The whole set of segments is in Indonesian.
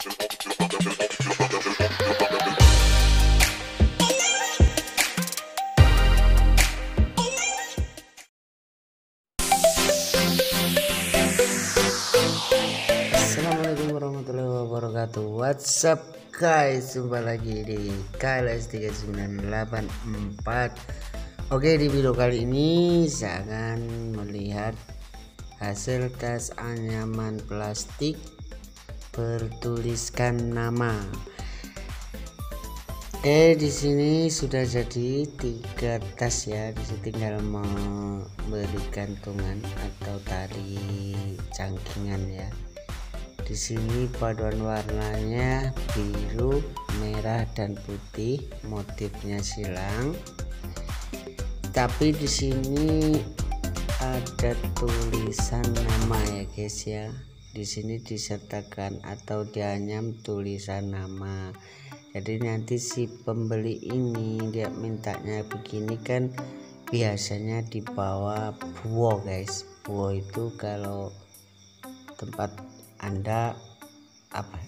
Assalamualaikum warahmatullahi wabarakatuh. What's up guys? Jumpa lagi di KLS 3984 Oke di video kali ini Saya akan melihat Hasil tes anyaman plastik Bertuliskan nama. Oke di sini sudah jadi tiga tas ya. Di tinggal memberi gantungan atau tali cangkingan ya. Di sini paduan warnanya biru merah dan putih. Motifnya silang. Tapi di sini ada tulisan nama ya guys ya di sini disertakan atau dianyam tulisan nama. Jadi nanti si pembeli ini dia mintanya begini kan biasanya dibawa buo guys. Buo itu kalau tempat anda apa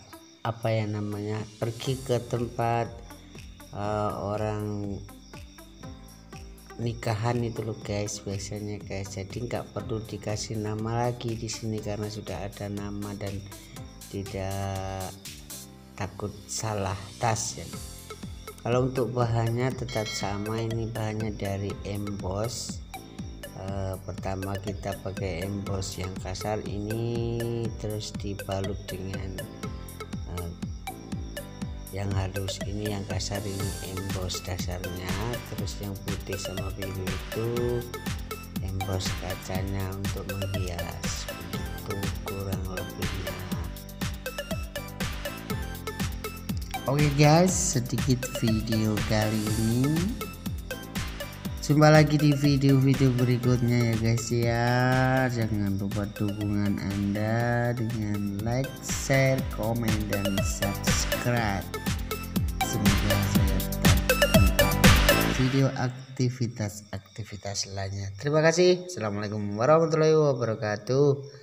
apa yang namanya pergi ke tempat uh, orang nikahan itu loh guys biasanya guys. Jadi nggak perlu dikasih nama lagi di sini karena sudah ada nama dan tidak takut salah tas ya. Kalau untuk bahannya tetap sama. Ini bahannya dari emboss e, pertama kita pakai emboss yang kasar. Ini terus dibalut dengan yang halus ini yang kasar ini emboss dasarnya. Terus yang putih sama biru itu emboss kacanya untuk menghias. Begitu kurang lebihnya. Oke okay guys, sedikit video kali ini. Jumpa lagi di video-video berikutnya ya guys ya. Jangan lupa dukungan Anda dengan like, share, komen dan subscribe. Semoga saya tetap video aktivitas-aktivitas lainnya. Terima kasih. Assalamualaikum warahmatullahi wabarakatuh.